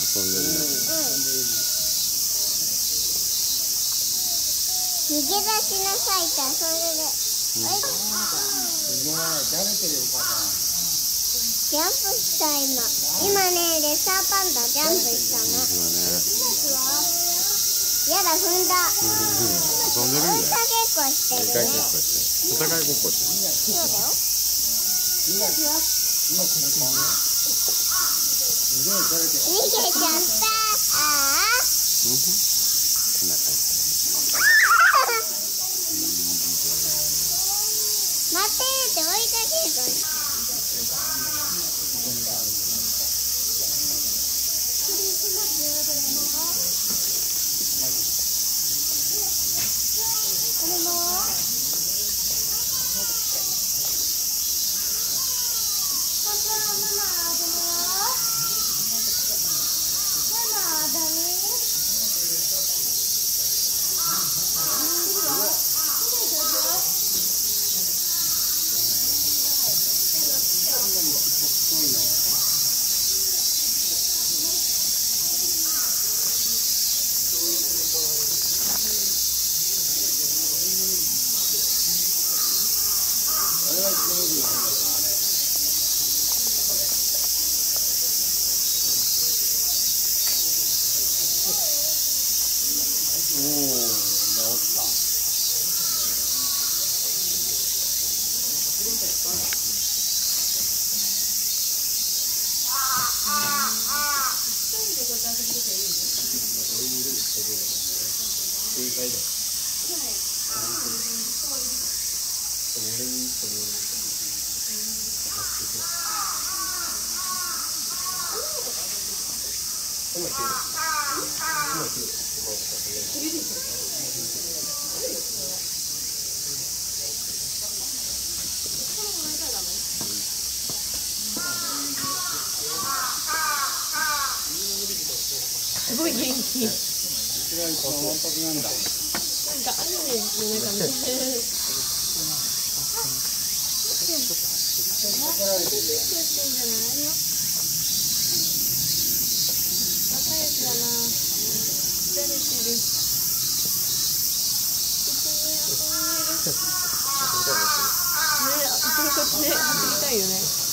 遊んでる。ね逃げ出しなさいって遊んでる、あれジャンプした今今ねレッサーパンダジャンプしたの。やだ踏んだ。遊んでるんだよ追いかけっこしてる。戦いごっこして戦いごっこしてそうだよ。逃逃げちゃった。ああ待てって追いかけっお切る。今切。すごい元気。なんかアニメの中見てるな。疲れてる。一緒に遊んでる。ね、走りたいよね。